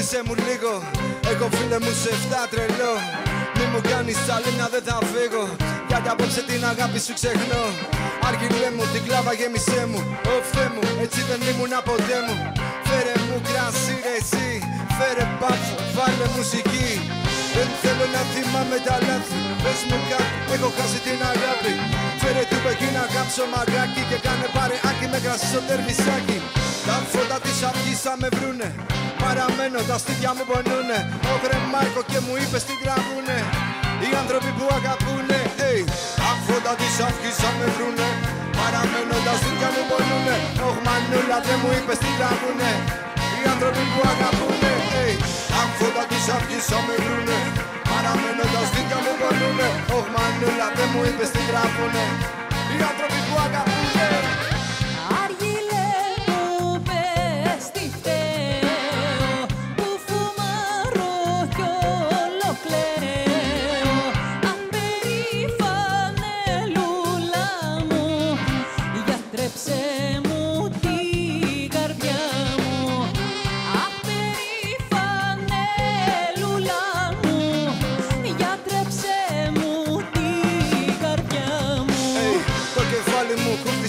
Άσε μου λίγο. Έχω φίλε μου σε 7 τρελό. Μη μου κάνεις άλλη μια δεν θα φύγω. Γιατί απόψε την αγάπη σου ξεχνώ. Αργυλέ μου την κλάβα γέμισέ μου. Ω Θεέ μου έτσι δεν ήμουν ποτέ μου. Φέρε μου κρασί ρε εσύ. Φέρε πάφο βάλε μουσική. Δεν θέλω να θυμάμαι τα λάθη. Πες μου κάτι, έχω χάσει την αγάπη. Φέρε του εκεί να κάψω μαγάκι Και κάνε παρεάκι με κρασί στο τερμισάκι. Τα φώτα της αυγής θα με βρούνε Παραμένω, τα στήθια μου πονούνε. Ο Μάρκο και μου είπες τι τραβούνε Οι άνθρωποι που αγαπούνε hey. Τα φώτα της αυγής θα με βρούνε. Παραμένω, τα στήθια μου πονούνε. Ωχ μανούλα δεν μου είπες τι τραβούνε Οι άνθρωποι που αγαπούνε hey. Τα φώτα της αυγής θα με βρούνε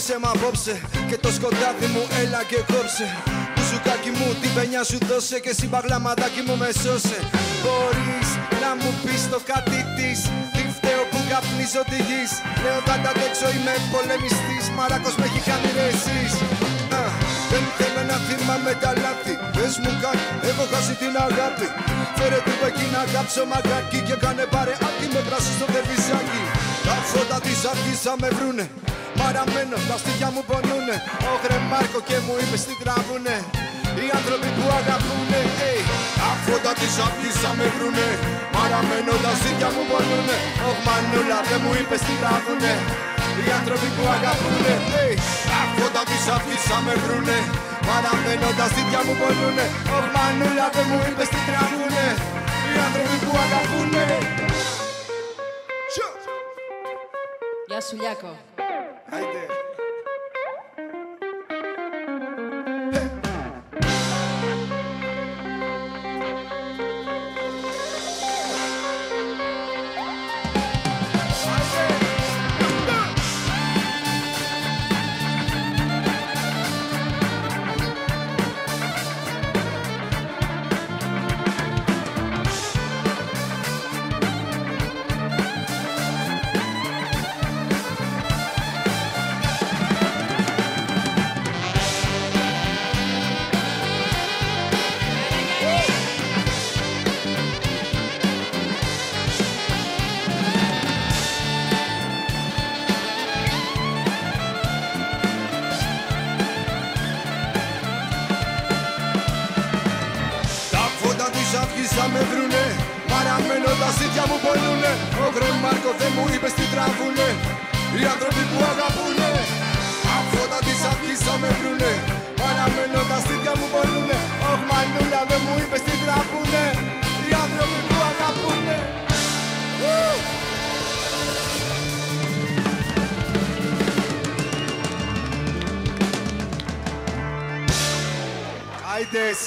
μου κούμπησε μ' απόψε Και το σκοτάδι μου έλα και κόψε. Μπουζουκάκι μου την παινιά σου δώσε Και συμπαγλαματάκι μου με σώσε. Μπορείς να μου πεις το κάτι της Τι φταίω που καπνίζω τη γης. Λέω θα τα αντέξω είμαι πολεμιστής Μαράκος με έχει κάνει ρε εσείς Α, Δεν θέλω να θυμάμαι τα λάθη Πες μου κάτι, έχω χάσει την αγάπη. Φέρε του εκεί να κάψω μαγάκι Και κάνε παρεάκι με πράσι στο τερβιζάκι Τα φώτα της αυγής θα με βρούνε Παραμένω, τα στήθια μου πονούνε. Ωχρε Μάρκο και μου είπες τι τραβούνε. Οι άνθρωποι που αγαπούνε hey. Τα φώτα της αυγής θα με βρούνε. Παραμένω, τα στήθια μου πονούνε. Ωχ μανούλα δεν μου είπες τι τραβούνε. Οι άνθρωποι που αγαπούνε hey. Τα φώτα της αυγής θα με βρούνε. Παραμένω, τα στήθια μου πονούνε. Ωχ μανούλα δεν μου είπες τι τραβούνε. Οι άνθρωποι που αγαπούνε. Σιο. Γεια σου Λιάκο I φώτα της αυγής θα με βρουνε Παραμένω τα στήθια μου πονούνε Ο Μάρκο δεν μου είπες τι τραβούνε Οι άνθρωποι που αγαπούνε Τα φώτα της αυγής θα με βρουνε Παραμένω τα στήθια μου πονούνε Ωχ μανούλα δεν μου είπες τι τραβούνε Οι άνθρωποι που αγαπούνε Ου! Άιντες!